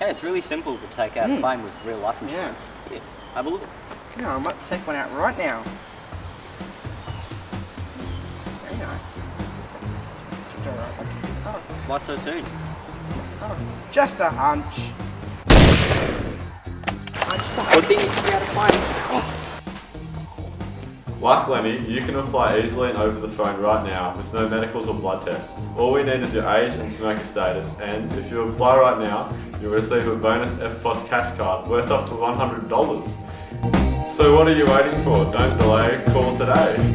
Yeah, it's really simple to take out a Mm. claim with real life Yeah. insurance. Here, have a look. Yeah, I might take one out right now. Very nice. Oh, Why so soon? oh, just a hunch. Good thing you took out a claim. Like Lenny, you can apply easily and over the phone right now with no medicals or blood tests. All we need is your age and smoker status, and if you apply right now, you'll receive a bonus EFTPOS cash card worth up to $100. So what are you waiting for? Don't delay, call today.